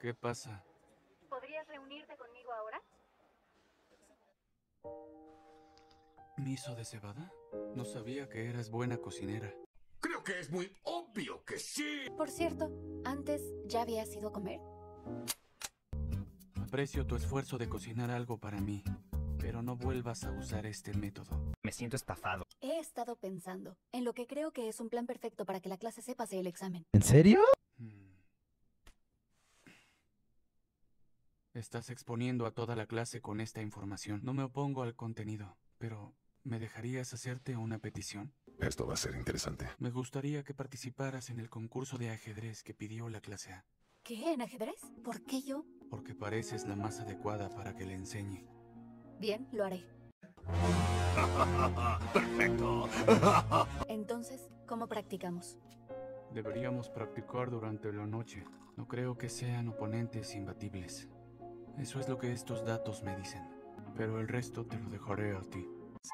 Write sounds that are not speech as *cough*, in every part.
¿Qué pasa? ¿Podrías reunirte conmigo ahora? ¿Miso de cebada? No sabía que eras buena cocinera. Creo que es muy obvio que sí. Por cierto, antes ya habías ido a comer. Aprecio tu esfuerzo de cocinar algo para mí, pero no vuelvas a usar este método. Me siento estafado. He estado pensando en lo que creo que es un plan perfecto para que la clase sepa hacer el examen. ¿En serio? Estás exponiendo a toda la clase con esta información. No me opongo al contenido, pero ¿me dejarías hacerte una petición? Esto va a ser interesante. Me gustaría que participaras en el concurso de ajedrez que pidió la clase A, ¿Qué? ¿En ajedrez? ¿Por qué yo? porque pareces la más adecuada para que le enseñe. Bien, lo haré. *laughs* Perfecto. *laughs* Entonces, ¿cómo practicamos? Deberíamos practicar durante la noche. No creo que sean oponentes imbatibles. Eso es lo que estos datos me dicen. Pero el resto te lo dejaré a ti.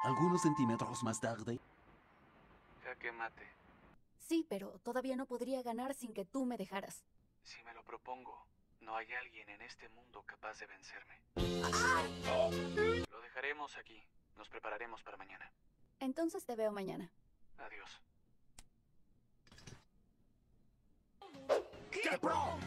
Algunos centímetros más tarde. Jaque mate. Sí, pero todavía no podría ganar sin que tú me dejaras. Si me lo propongo, no hay alguien en este mundo capaz de vencerme. Lo dejaremos aquí. Nos prepararemos para mañana. Entonces te veo mañana. Adiós. ¡Qué pro!